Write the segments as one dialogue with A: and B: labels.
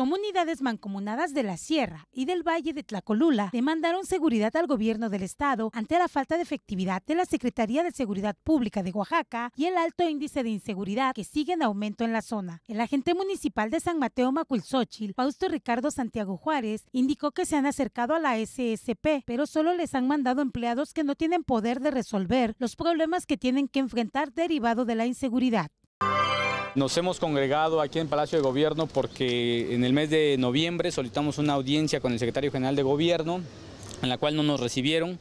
A: Comunidades mancomunadas de la Sierra y del Valle de Tlacolula demandaron seguridad al gobierno del estado ante la falta de efectividad de la Secretaría de Seguridad Pública de Oaxaca y el alto índice de inseguridad que sigue en aumento en la zona. El agente municipal de San Mateo Macuilzóchil, Fausto Ricardo Santiago Juárez, indicó que se han acercado a la SSP, pero solo les han mandado empleados que no tienen poder de resolver los problemas que tienen que enfrentar derivado de la inseguridad.
B: Nos hemos congregado aquí en Palacio de Gobierno porque en el mes de noviembre solicitamos una audiencia con el secretario general de Gobierno, en la cual no nos recibieron,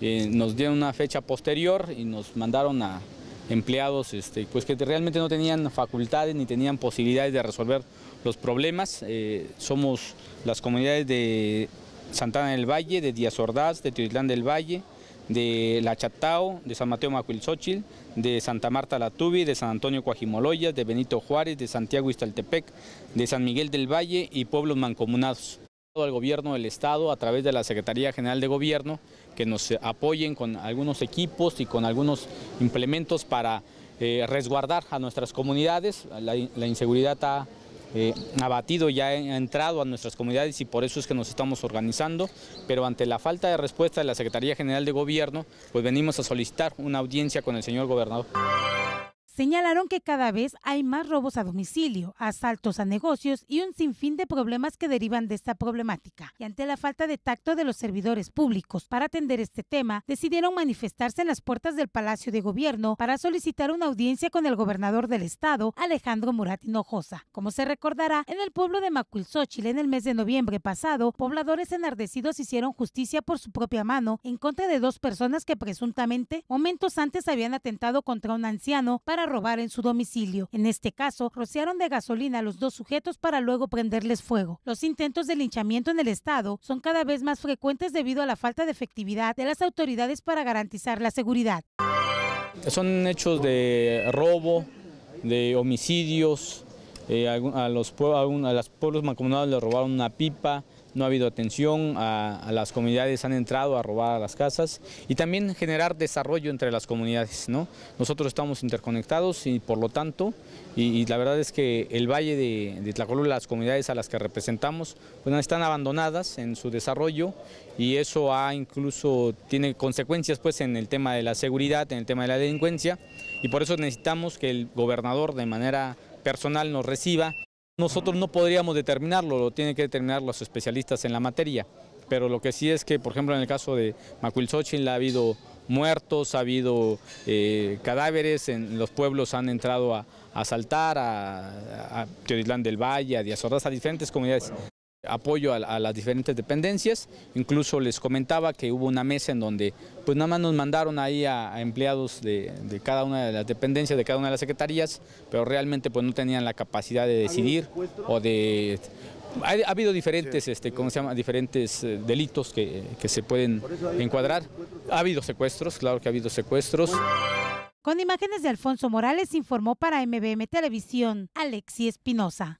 B: eh, nos dieron una fecha posterior y nos mandaron a empleados este, pues que realmente no tenían facultades ni tenían posibilidades de resolver los problemas. Eh, somos las comunidades de Santana del Valle, de Díaz Ordaz, de Teotitlán del Valle, de La Chatao, de San Mateo Macuilzóchil, de Santa Marta Latubi, de San Antonio Coajimoloya, de Benito Juárez, de Santiago Iztaltepec, de San Miguel del Valle y pueblos mancomunados. Al gobierno del Estado a través de la Secretaría General de Gobierno que nos apoyen con algunos equipos y con algunos implementos para eh, resguardar a nuestras comunidades. La, la inseguridad ha eh, abatido, ya ha entrado a nuestras comunidades y por eso es que nos estamos organizando, pero ante la falta de respuesta de la Secretaría General de Gobierno, pues venimos a solicitar una audiencia con el señor gobernador.
A: Señalaron que cada vez hay más robos a domicilio, asaltos a negocios y un sinfín de problemas que derivan de esta problemática. Y ante la falta de tacto de los servidores públicos para atender este tema, decidieron manifestarse en las puertas del Palacio de Gobierno para solicitar una audiencia con el gobernador del estado, Alejandro Murat Hinojosa. Como se recordará, en el pueblo de Macuilzóchil en el mes de noviembre pasado, pobladores enardecidos hicieron justicia por su propia mano en contra de dos personas que presuntamente momentos antes habían atentado contra un anciano para robar en su domicilio. En este caso, rociaron de gasolina a los dos sujetos para luego prenderles fuego. Los intentos de linchamiento en el estado son cada vez más frecuentes debido a la falta de efectividad de las autoridades para garantizar la seguridad.
B: Son hechos de robo, de homicidios, eh, a, los, a, los pueblos mancomunados le robaron una pipa, no ha habido atención, a, las comunidades han entrado a robar las casas y también generar desarrollo entre las comunidades. ¿no? Nosotros estamos interconectados y por lo tanto, y, la verdad es que el Valle de, de las comunidades a las que representamos, pues están abandonadas en su desarrollo y eso ha incluso tiene consecuencias pues en el tema de la seguridad, en el tema de la delincuencia y por eso necesitamos que el gobernador de manera personal nos reciba nosotros no podríamos determinarlo, lo tienen que determinar los especialistas en la materia, pero lo que sí es que, por ejemplo, en el caso de Macuilxochitl ha habido muertos, ha habido eh, cadáveres, en los pueblos han entrado a, asaltar a, a del Valle, a Díaz a diferentes comunidades apoyo a, las diferentes dependencias, incluso les comentaba que hubo una mesa en donde pues nada más nos mandaron ahí a, empleados de, cada una de las dependencias, de cada una de las secretarías, pero realmente pues no tenían la capacidad de decidir o de... Ha, habido diferentes, este, ¿cómo se llama? diferentes eh, delitos que, que se pueden encuadrar. Ha habido secuestros, claro que ha habido secuestros.
A: Con imágenes de Alfonso Morales informó para MBM Televisión Alexi Espinosa.